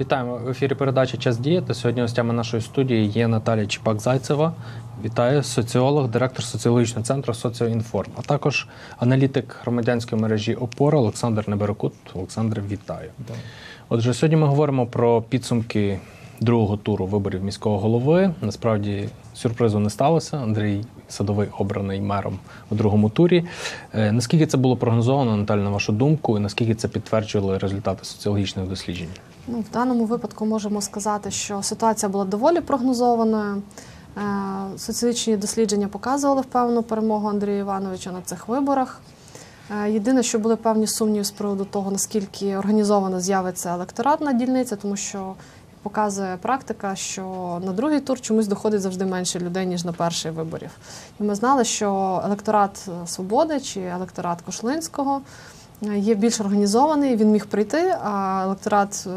Вітаємо в ефірі передачі Час діяти. Сьогодні гостями нашої студії є Наталія Чіпак-Зайцева. Вітаю, соціолог, директор соціологічного центру Соціоінформ, а також аналітик громадянської мережі ОПОРА Олександр Неберокут. Олександр, вітаю. Отже, сьогодні ми говоримо про підсумки другого туру виборів міського голови. Насправді сюрпризу не сталося. Андрій Садовий обраний мером у другому турі. Е, Наскільки це було прогнозовано, Наталя, на вашу думку, і наскільки це підтверджували результати соціологічних досліджень? Ну, в даному випадку можемо сказати, що ситуація була доволі прогнозованою. Е, Соціологічні дослідження показували впевнену перемогу Андрія Івановича на цих виборах. Е, Єдине, що були певні сумніви з приводу того, наскільки організовано з'явиться електорат на дільниці, тому що показує практика, що на другий тур чомусь доходить завжди менше людей, ніж на перший виборів. І ми знали, що електорат е, Свободи чи електорат Кошлинського е, є більш організований, він міг прийти, а електорат е,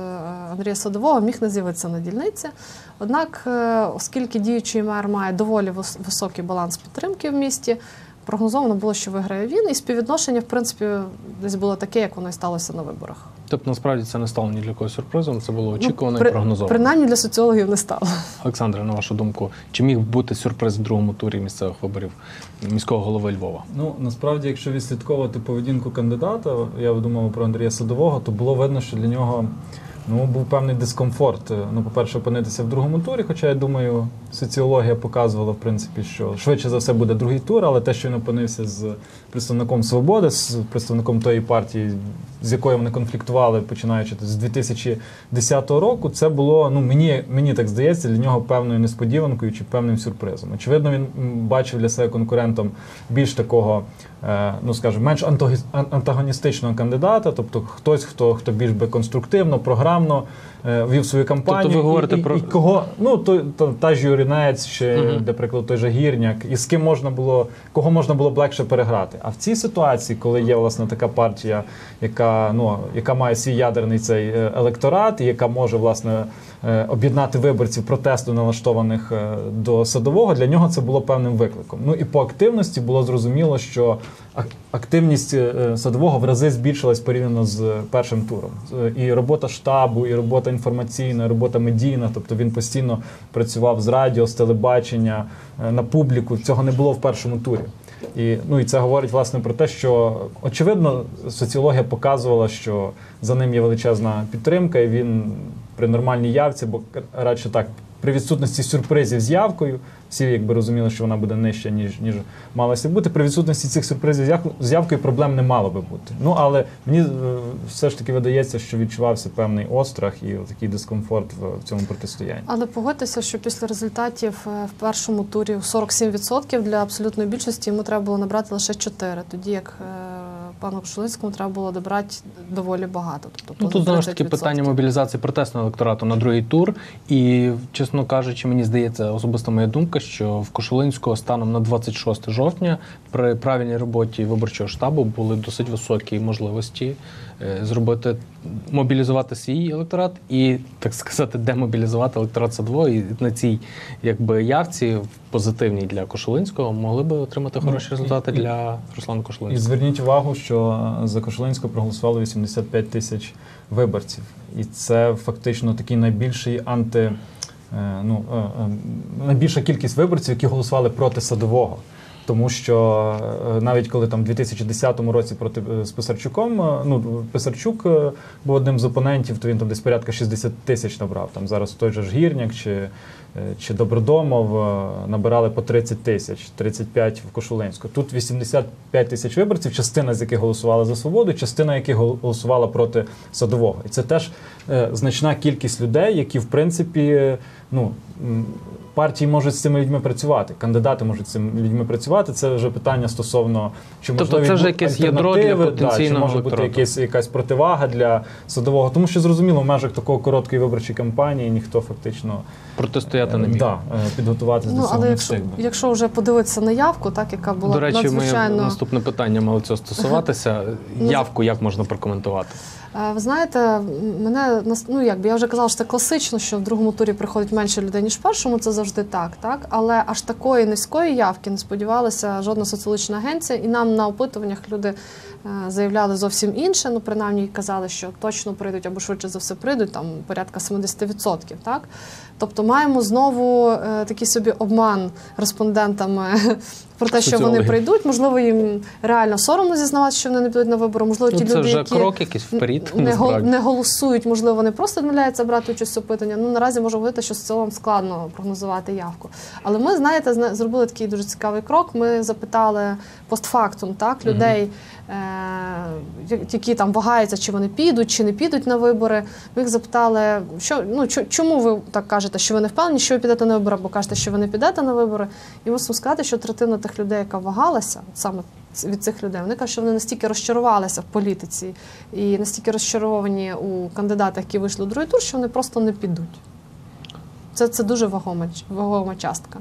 Андрія Садового міг не з'явитися на дільниці. Однак, оскільки діючий мер має доволі високий баланс підтримки в місті, прогнозовано було, що виграє він, і співвідношення, в принципі, десь було таке, як воно і сталося на виборах. Тобто, насправді це не стало ні для кого сюрпризом, це було очікувано Ну, при- і прогнозовано. Принаймні для соціологів не стало. Олександре, на вашу думку, чи міг бути сюрприз в другому турі місцевих виборів міського голови Львова? Ну насправді, якщо відслідковувати поведінку кандидата, я думав про Андрія Садового, то було видно, що для нього ну був певний дискомфорт. Ну, по-перше, опинитися в другому турі. Хоча я думаю, соціологія показувала в принципі, що швидше за все буде другий тур, але те, що він опинився з представником свободи, з представником тої партії, з якою вони конфліктували, починаючи з 2010 року, це було ну мені, мені так здається, для нього певною несподіванкою чи певним сюрпризом. Очевидно, він бачив для себе конкурентом більш такого, е, ну скажімо, менш антагоністичного кандидата, тобто хтось, хто хто більш би конструктивно, програмно вів свою кампанію. Тобто ви говорите і, і, про- і кого, ну то, то та ж Юрінець, чи угу. прикладу той же гірняк, і з ким можна було, кого можна було б легше переграти. А в цій ситуації, коли є власне така партія, яка ну яка має свій ядерний цей е, електорат, і яка може власне е, об'єднати виборців протесту налаштованих е, до садового, для нього це було певним викликом. Ну і по активності було зрозуміло, що активність е, садового в рази збільшилась порівняно з першим туром. Е, І робота штабу, і робота інформаційна, і робота медійна. Тобто він постійно працював з радіо, з телебачення е, на публіку. Цього не було в першому турі. І, ну, і це говорить власне про те, що очевидно соціологія показувала, що за ним є величезна підтримка, і він при нормальній явці, бо радше так, при відсутності сюрпризів з явкою, всі якби розуміли, що вона буде нижча, ніж, ніж малося бути. При відсутності цих сюрпризів з яв- явкою проблем не мало би бути. Ну але мені е, все ж таки видається, що відчувався певний острах і такий дискомфорт в, в цьому протистоянні. Але погодьтеся, що після результатів е, в першому турі 47% для абсолютної більшості йому треба було набрати лише 4, тоді як е, пану Кошулинському треба було добрати доволі багато. Тобто Ну тут знову ж таки питання мобілізації протестного електорату на другий тур. І, чесно кажучи, мені здається, особиста моя думка, що в Кошулинського станом на 26 жовтня при правильній роботі виборчого штабу були досить високі можливості зробити мобілізувати свій електорат і, так сказати, демобілізувати електорат Садво. І на цій якби явці позитивній для Кошулинського могли би отримати Ну, хороші результати для Руслана І зверніть увагу, що за Кошелинського проголосувало 85 тисяч виборців. І це фактично такий найбільший анти. е, Ну, е, е, найбільша кількість виборців, які голосували проти садового. Тому що е, навіть коли там в 2010 році проти е, з Писарчуком, е, ну Писарчук був одним з опонентів, то він там десь порядка 60 тисяч набрав. Там зараз той же ж гірняк чи, чи Добродомов набирали по 30 тисяч, 35 в Кошулинську. Тут 85 тисяч виборців, частина з яких голосувала за свободу, частина яких голосувала проти садового. І це теж значна кількість людей, які в принципі ну. Партії можуть з цими людьми працювати, кандидати можуть з цими людьми працювати. Це вже питання стосовно чи Тобто можливі це вже якесь ядро для альтернативи, да, чи може бути якесь, якась противага для садового. Тому що зрозуміло, в межах такого короткої виборчої кампанії ніхто фактично Протистояти не міг. да, е, підготуватися до Ну, цього але не якщо, якщо вже подивитися на явку, так яка була До речі, надзвичайно моє наступне питання мало цього стосуватися. Ну, Явку як можна прокоментувати? Е, Ви знаєте, мене ну якби я вже казала, що це класично, що в другому турі приходить менше людей ніж в першому. Це завжди. завжди так, так. Але аж такої низької явки не сподівалася жодна соціологічна агенція, і нам на опитуваннях люди е, заявляли зовсім інше. Ну, принаймні казали, що точно прийдуть або швидше за все прийдуть, там порядка 70%. Так? Тобто маємо знову е, такий собі обман респондентами про те, що вони прийдуть. Можливо, їм реально соромно зізнаватися, що вони не підуть на вибори. Можливо, Ну, ті це люди, вже які крок якийсь вперед. не, гол- не голосують, можливо, вони просто відмовляються брати участь у питання. Ну наразі можу говорити, що з цілом складно прогнозувати явку. Але ми, знаєте, зробили такий дуже цікавий крок. Ми запитали постфактум так людей, е- я- які там вагаються, чи вони підуть, чи не підуть на вибори. Ми їх запитали, що ну чому ви так кажете, що ви не впевнені, що ви підете на вибори, або кажете, що ви не підете на вибори. І мусимо сказати, що третина тих людей, яка вагалася, саме від цих людей, вони кажуть, що вони настільки розчарувалися в політиці і настільки розчаровані у кандидатах, які вийшли у другий тур, що вони просто не підуть. Це, це дуже вагома, вагома частка.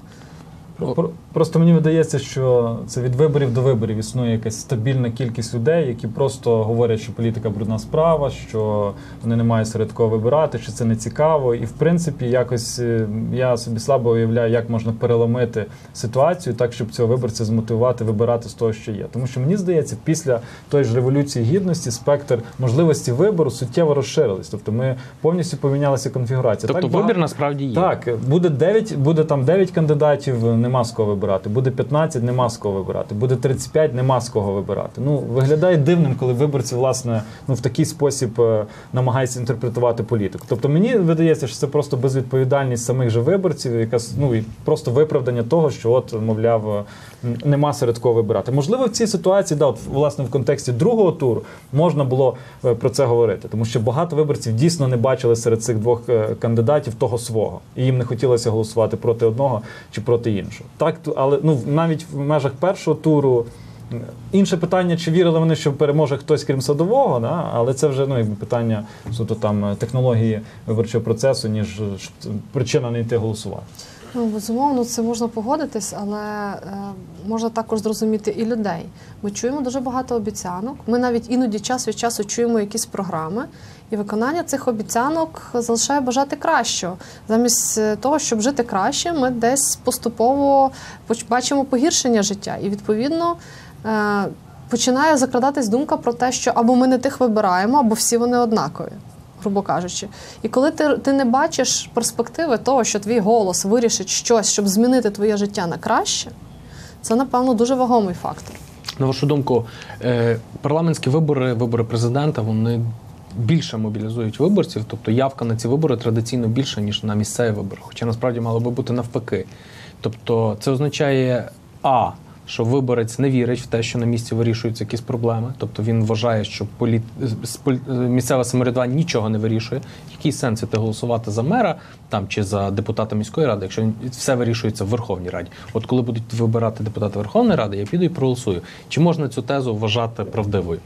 Про- Просто мені видається, що це від виборів до виборів існує якась стабільна кількість людей, які просто говорять, що політика брудна справа, що вони не мають серед кого вибирати, що це не цікаво. І в принципі, якось е, я собі слабо уявляю, як можна переломити ситуацію так, щоб цього виборця змотивувати вибирати з того, що є. Тому що мені здається, після тої ж революції гідності спектр можливості вибору суттєво розширились. Тобто ми повністю помінялася конфігурація. Тобто Так вибір насправді є. так, буде 9, буде там 9 кандидатів, нема з кого вибирати. Буде 15, нема з кого вибирати. Буде 35, нема з кого вибирати. Ну, виглядає дивним, коли виборці, власне, ну, в такий спосіб е, намагаються інтерпретувати політику. Тобто мені видається, що це просто безвідповідальність самих же виборців, якась ну і просто виправдання того, що от, мовляв, е, нема серед кого вибирати. Можливо, в цій ситуації, да, от, власне, в контексті другого туру можна було е, про це говорити, тому що багато виборців дійсно не бачили серед цих двох е, кандидатів того свого, і їм не хотілося голосувати проти одного чи проти іншого. Так, але ну навіть в межах першого туру. Інше питання, чи вірили вони, що переможе хтось крім садового, да? але це вже ну, питання суто там е, технології виборчого процесу, ніж причина не йти голосувати. Ну, безумовно, це можна погодитись, але е, можна також зрозуміти і людей. Ми чуємо дуже багато обіцянок. Ми навіть іноді час від часу чуємо якісь програми, і виконання цих обіцянок залишає бажати кращого. Замість е, того, щоб жити краще, ми десь поступово бачимо погіршення життя. І відповідно. е, Починає закрадатись думка про те, що або ми не тих вибираємо, або всі вони однакові грубо кажучи. І коли ти, ти не бачиш перспективи того, що твій голос вирішить щось, щоб змінити твоє життя на краще, це, напевно, дуже вагомий фактор. На вашу думку, е, парламентські вибори, вибори президента, вони більше мобілізують виборців, тобто явка на ці вибори традиційно більша, ніж на місцеві вибори. Хоча насправді мало би бути навпаки. Тобто, це означає А. Що виборець не вірить в те, що на місці вирішуються якісь проблеми, тобто він вважає, що політ... полі- місцеве самоврядування нічого не вирішує. Який сенс іти голосувати за мера там чи за депутата міської ради, якщо все вирішується в Верховній Раді? От коли будуть вибирати депутата Верховної Ради, я піду і проголосую. Чи можна цю тезу вважати правдивою?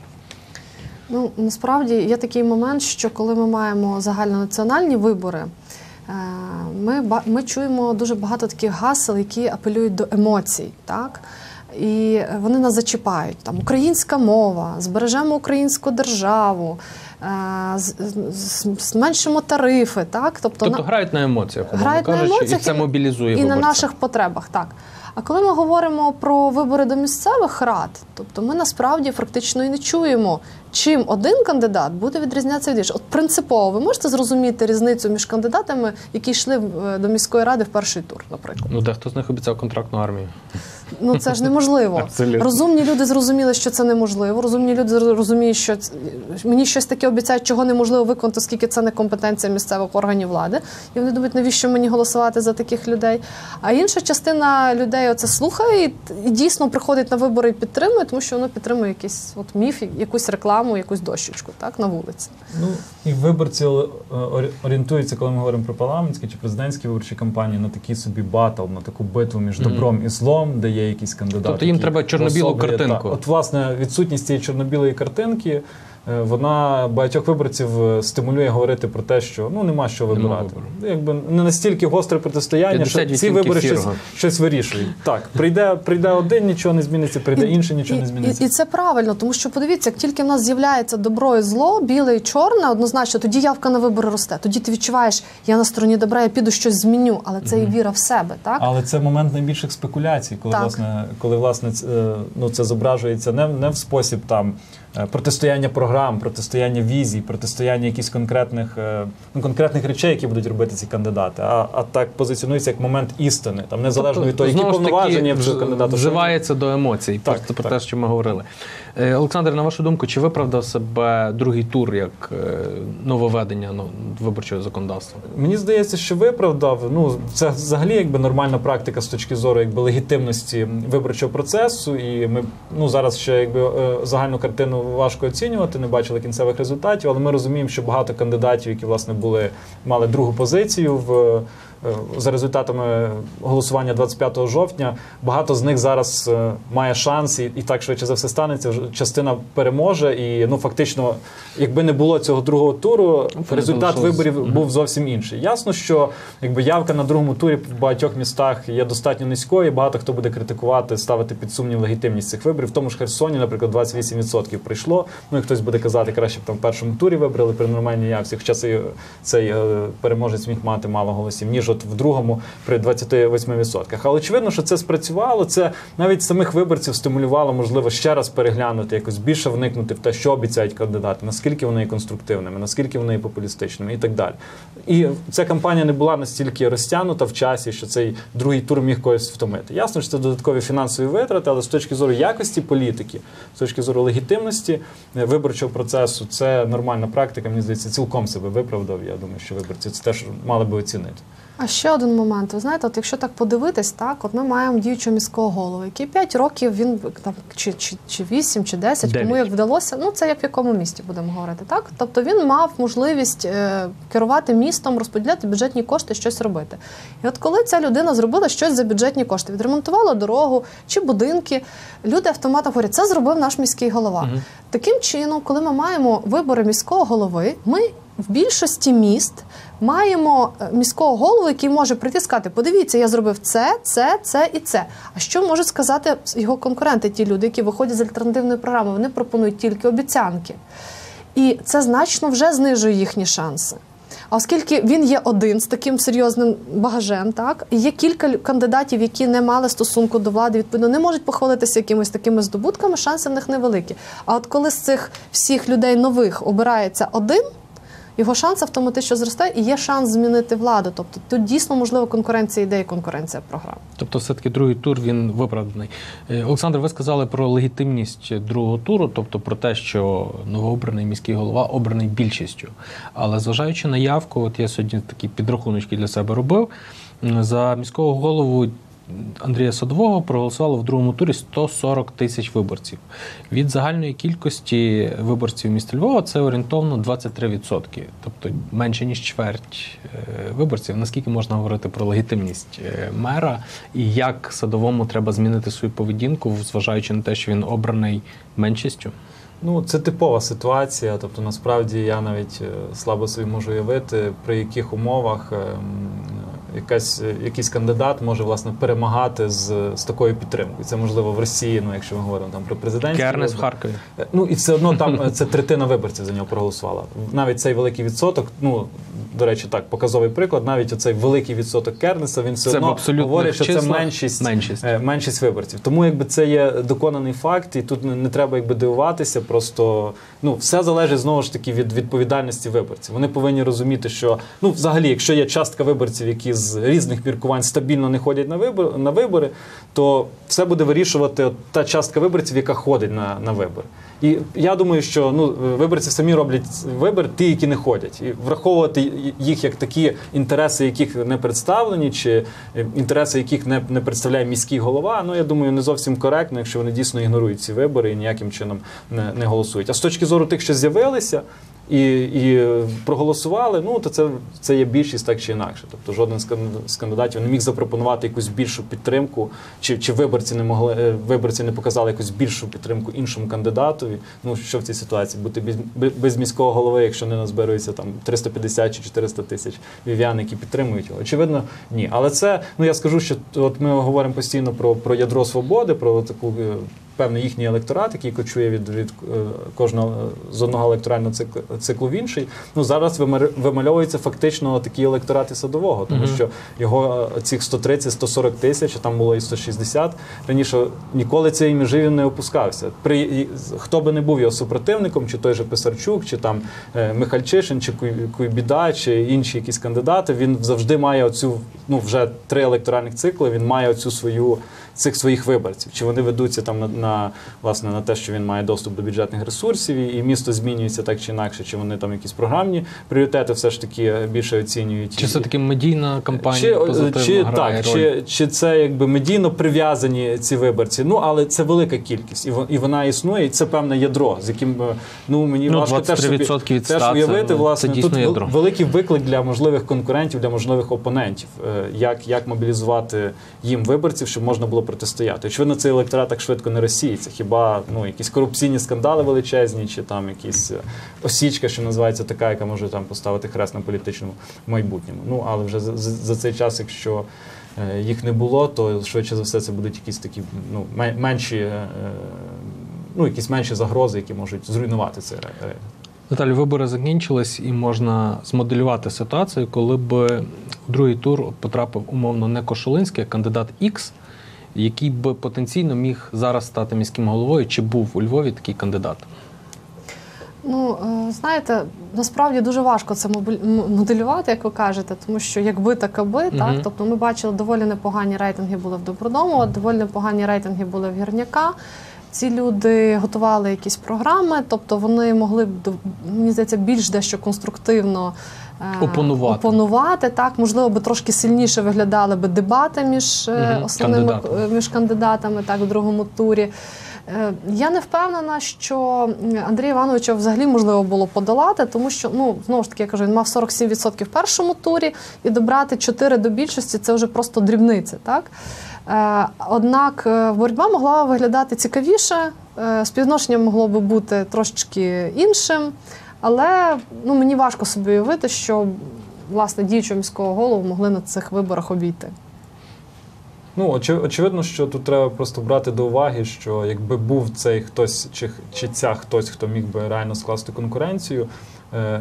Ну, насправді є такий момент, що коли ми маємо загальнонаціональні вибори, е, ми, ми чуємо дуже багато таких гасел, які апелюють до емоцій. Так? І вони нас зачіпають. Там українська мова, збережемо українську державу, е, зменшимо тарифи. Так? Тобто, Тобто на- грають на емоціях, грають кажучи, на емоціях і це мобілізує і на наших потребах, так. А коли ми говоримо про вибори до місцевих рад, тобто ми насправді практично і не чуємо, чим один кандидат буде відрізнятися від іншого. От принципово ви можете зрозуміти різницю між кандидатами, які йшли до міської ради в перший тур, наприклад. Ну, дехто з них обіцяв контрактну армію. Ну це ж неможливо. Абсолютно. Розумні люди зрозуміли, що це неможливо. Розумні люди розуміють, що мені щось таке обіцяють, чого неможливо виконати, оскільки це не компетенція місцевих органів влади. І вони думають, навіщо мені голосувати за таких людей. А інша частина людей оце слухає і, і дійсно приходить на вибори і підтримує, тому що воно підтримує якийсь от міф, якусь рекламу, якусь дощечку, так на вулиці. Ну і виборці е, орієнтуються, коли ми говоримо про парламентські чи президентські виборчі кампанії, на такий собі батл, на таку битву між добром і злом, де є якісь кандидати. Тобто їм треба чорно-білу особи, картинку. та, От власне відсутність цієї чорно-білої картинки вона багатьох виборців е, стимулює говорити про те, що ну нема що вибирати. вибору. Якби не настільки гостре протистояння, що ці вибори щось, щось вирішують. Так, прийде, прийде один, нічого не зміниться, прийде інший, нічого і, не зміниться. І, і це правильно, тому що подивіться, як тільки в нас з'являється добро і зло, біле і чорне, однозначно, тоді явка на вибори росте. Тоді ти відчуваєш, я на стороні добра, я піду щось зміню, але це і віра в себе, так? Але це момент найбільших спекуляцій, коли Так. власне, коли власне е, ну це зображується не, не в спосіб там е, протистояння програм, протистояння візій, протистояння якихось конкретних е, ну, конкретних речей, які будуть робити ці кандидати, а, а так позиціонується як момент істини, там незалежно від того, які Тобто, повноваження в цього кандидата. вживається до емоцій. Так, просто про так. те, що ми говорили. Е, Олександр, на вашу думку, чи виправдав себе другий тур як е, нововведення ну, виборчого законодавства? Мені здається, що виправдав. Ну це взагалі якби нормальна практика з точки зору якби легітимності виборчого процесу. І ми ну зараз ще якби е, загальну картину важко оцінювати, не бачили кінцевих результатів, але ми розуміємо, що багато кандидатів, які власне були мали другу позицію в. За результатами голосування 25 жовтня, багато з них зараз е, має шанс, і, і так швидше за все станеться. Частина переможе, і ну фактично, якби не було цього другого туру, результат залишилось. виборів був зовсім інший. Ясно, що якби явка на другому турі в багатьох містах є достатньо низькою. і Багато хто буде критикувати, ставити під сумнів легітимність цих виборів. В тому ж Херсоні, наприклад, 28% прийшло. Ну і хтось буде казати, краще б там в першому турі вибрали при нормальній явці. Хоча цей, цей е, переможець міг мати мало голосів, ніж от в другому при 28%. Але очевидно, що це спрацювало. Це навіть самих виборців стимулювало, можливо, ще раз переглянути, якось більше вникнути в те, що обіцяють кандидати, наскільки вони є конструктивними, наскільки вони є популістичними і так далі. І ця кампанія не була настільки розтягнута в часі, що цей другий тур міг когось втомити. Ясно, що це додаткові фінансові витрати, але з точки зору якості політики, з точки зору легітимності е, виборчого процесу, це нормальна практика. Мені здається, цілком себе виправдав. Я думаю, що виборці це теж мали би оцінити. А ще один момент. Ви знаєте, от якщо так подивитись, так от ми маємо діючого міського голову, який 5 років він там чи, чи, чи 8, чи 10, кому як вдалося. Ну це як в якому місті будемо говорити, так? Тобто він мав можливість е, керувати містом, розподіляти бюджетні кошти, щось робити. І от коли ця людина зробила щось за бюджетні кошти, відремонтувала дорогу чи будинки, люди автоматом говорять, це зробив наш міський голова. Таким чином, коли ми маємо вибори міського голови, ми в більшості міст маємо е, міського голову, який може сказати: подивіться, я зробив це, це, це і це. А що можуть сказати його конкуренти, ті люди, які виходять з альтернативної програми? Вони пропонують тільки обіцянки. І це значно вже знижує їхні шанси. А оскільки він є один з таким серйозним багажем, так є кілька кандидатів, які не мали стосунку до влади, відповідно, не можуть похвалитися якимись такими здобутками, шанси в них невеликі. А от коли з цих всіх людей нових обирається один, його шанс автоматично зростає і є шанс змінити владу. Тобто тут дійсно можливо конкуренція ідей, конкуренція програм. Тобто, все-таки другий тур він виправданий. Е, Олександр, ви сказали про легітимність другого туру, тобто про те, що новообраний міський голова обраний більшістю. Але зважаючи на явку, от я сьогодні такі підрахуночки для себе робив. За міського голову Андрія Садового проголосувало в другому турі 140 тисяч виборців. Від загальної кількості виборців міста Львова це орієнтовно 23%, тобто менше ніж чверть е, виборців. Наскільки можна говорити про легітимність е, мера і як садовому треба змінити свою поведінку, зважаючи на те, що він обраний меншістю? Ну, це типова ситуація. Тобто, насправді я навіть е, слабо собі можу уявити, при яких умовах е, м, якась, е, якийсь кандидат може власне перемагати з, з такою підтримкою. Це можливо в Росії, ну якщо ми говоримо там про президентські Кернес в. Харкові. Е, Ну і все одно там е, це третина виборців за нього проголосувала. Навіть цей великий відсоток, ну до речі, так показовий приклад. Навіть оцей великий відсоток Кернеса він все Це одно говорить, що це меншість, меншість. меншість виборців. Тому якби це є доконаний факт, і тут не, не треба якби дивуватися. Просто ну все залежить знову ж таки від відповідальності виборців. Вони повинні розуміти, що ну взагалі, якщо є частка виборців, які з різних міркувань стабільно не ходять на вибори на вибори, то все буде вирішувати та частка виборців, яка ходить на, на вибори. І я думаю, що ну виборці самі роблять вибір, ті, які не ходять, і враховувати їх як такі інтереси, яких не представлені, чи інтереси, яких не, не представляє міський голова. Ну я думаю, не зовсім коректно, якщо вони дійсно ігнорують ці вибори і ніяким чином не, не голосують. А з точки зору тих, що з'явилися. І, і проголосували, ну то це, це є більшість так чи інакше. Тобто жоден з кан- кандидатів не міг запропонувати якусь більшу підтримку, чи, чи виборці не могли е, виборці не показали якусь більшу підтримку іншому кандидатові. Ну що в цій ситуації бути без, без міського голови, якщо не назбирується там 350 чи 400 тисяч вів'ян, які підтримують його. Очевидно, ні. Але це ну я скажу, що от ми говоримо постійно про, про ядро свободи, про таку. Певний їхній електорат, який кочує від, від е, кожного е, з одного електорального циклу, циклу в інший. Ну зараз вимальовується фактично такий електорат і садового, тому Мгм. що його е, цих 130-140 тисяч, а там було і 160, раніше ніколи цей межі не опускався. При хто би не був його супротивником, чи той же Писарчук, чи там Михальчишин, чи Куйбіда, чи інші якісь кандидати, він завжди має оцю ну вже три електоральних цикли. Він має оцю свою цих своїх виборців. Чи вони ведуться там на, на власне на те, що він має доступ до бюджетних ресурсів, і, і місто змінюється так чи інакше, чи вони там якісь програмні пріоритети все ж таки е, більше оцінюють. Чи все таки медійна кампанія чи, чи, грає так, роль? чи, чи це якби медійно прив'язані ці виборці? Ну але це велика кількість, і і вона існує, і це певне ядро, з яким е, ну мені Ну, важко теж собі від теж 100 це, уявити. ну, власне це дійсно тут ядро. великий виклик для можливих конкурентів, для можливих опонентів, е, як, як мобілізувати їм виборців, щоб можна було протистояти. Очевидно, цей електорат так швидко не розсіється. Хіба ну якісь корупційні скандали величезні, чи там якісь е, осічка, що називається така, яка може там поставити хрест на політичному майбутньому. Ну але вже за, за, цей час, якщо е, їх не було, то швидше за все це будуть якісь такі ну менші. е, Ну, якісь менші загрози, які можуть зруйнувати ре- Наталі, вибори закінчились, і можна змоделювати ситуацію, коли б у другий тур потрапив умовно не Кошулинський, а кандидат X, який би потенційно міг зараз стати міським головою, чи був у Львові такий кандидат? Ну, е, знаєте, насправді дуже важко це моделювати, як ви кажете, тому що якби так аби, Мгм. так. Тобто ми бачили, доволі непогані рейтинги були в Добродому, доволі непогані рейтинги були в Гірняка. Ці люди готували якісь програми, тобто вони могли б мені здається більш дещо конструктивно Опонувати. опонувати. Так, можливо, би трошки сильніше виглядали би дебати між е, Мгм, основними кандидатами. е, між кандидатами так в другому турі. Е, Я не впевнена, що Андрія Івановича взагалі можливо було подолати, тому що ну знову ж таки я кажу, він мав 47% в першому турі, і добрати 4 до більшості це вже просто дрібниці. Так Е, однак е, боротьба могла виглядати цікавіше, е, співвідношення могло би бути трошечки іншим, але ну мені важко собі уявити, що власне діючого міського голову могли на цих виборах обійти. Ну, очевидно, що тут треба просто брати до уваги, що якби був цей хтось чи, чи ця хтось, хто міг би реально скласти конкуренцію,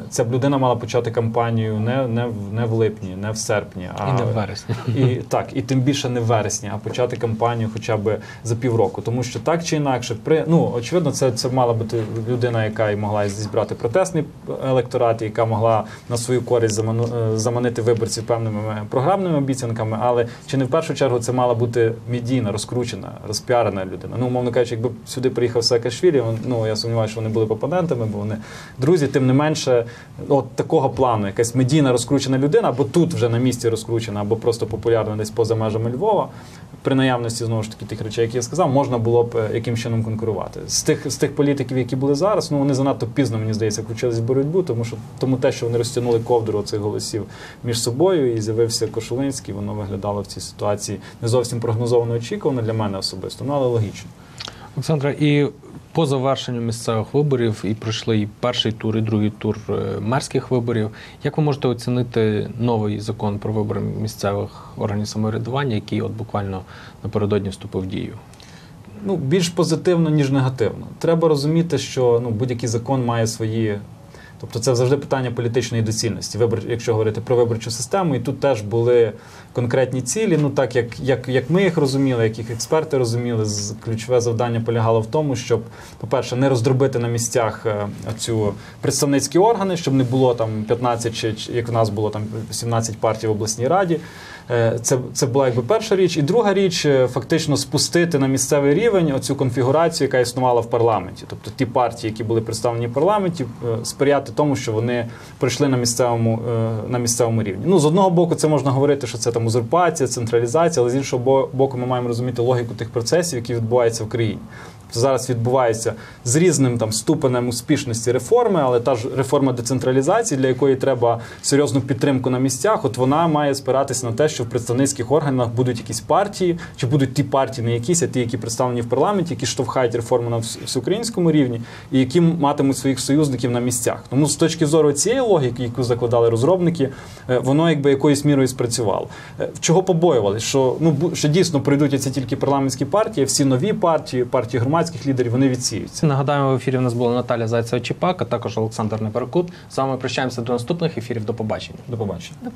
ця б людина мала почати кампанію не, не, в, не в липні, не в серпні, а І не в вересні. і так, і тим більше не в вересні, а почати кампанію хоча б за півроку. Тому що так чи інакше, при ну очевидно, це, це мала бути людина, яка й могла зібрати протестний електорат, яка могла на свою користь заману, е, заманити виборців певними програмними обіцянками. Але чи не в першу чергу це мала бути медійна, розкручена, розпіарена людина? Ну, умовно кажучи, якби сюди приїхав Саакашвілі, ну я сумніваюся, що вони були б опонентами, бо вони друзі, тим не менше, от такого плану, якась медійна розкручена людина, або тут вже на місці розкручена, або просто популярна десь поза межами Львова. При наявності знову ж таки тих речей, які я сказав, можна було б е, яким чином конкурувати. З тих з тих політиків, які були зараз, ну вони занадто пізно, мені здається, включились в боротьбу, тому що тому те, що вони розтягнули ковдру цих голосів між собою, і з'явився Кошулинський, воно виглядало в цій ситуації не зовсім прогнозовано очікувано для мене особисто, ну але логічно. Олександра, і по завершенню місцевих виборів і пройшли і перший тур, і другий тур е, мерських виборів. Як ви можете оцінити новий закон про вибори місцевих органів самоврядування, який от буквально напередодні вступив в дію? ну, більш позитивно, ніж негативно. Треба розуміти, що ну, будь-який закон має свої. Тобто це завжди питання політичної доцільності, вибор, якщо говорити про виборчу систему, і тут теж були конкретні цілі. Ну так як, як, як ми їх розуміли, як їх експерти розуміли, ключове завдання полягало в тому, щоб, по-перше, не роздробити на місцях е, цю представницькі органи, щоб не було там 15 чи чи, як в нас було там 17 партій в обласній раді. Е, Це, це була якби перша річ. І друга річ е, фактично спустити на місцевий рівень оцю конфігурацію, яка існувала в парламенті. Тобто ті партії, які були представлені в парламенті, е, сприяти тому, що вони прийшли на місцевому, на місцевому рівні. Ну, з одного боку, це можна говорити, що це там узурпація, централізація, але з іншого боку, ми маємо розуміти логіку тих процесів, які відбуваються в країні. Зараз відбувається з різним там ступенем успішності реформи, але та ж реформа децентралізації, для якої треба серйозну підтримку на місцях, от вона має спиратися на те, що в представницьких органах будуть якісь партії, чи будуть ті партії, не якісь, а ті, які представлені в парламенті, які штовхають реформу на вс- всеукраїнському рівні, і які матимуть своїх союзників на місцях. Тому з точки зору цієї логіки, яку закладали розробники, е, воно якби якоюсь мірою спрацювало. Е, Чого побоювали? Що ну що дійсно прийдуть ці тільки парламентські партії, всі нові партії, партії громадських лідерів, вони відсіються. Нагадаємо, в ефірі у нас була Наталя Зайцева Чіпак, а також Олександр Неперекут. З вами прощаємося до наступних ефірів. До побачення. До побачення. До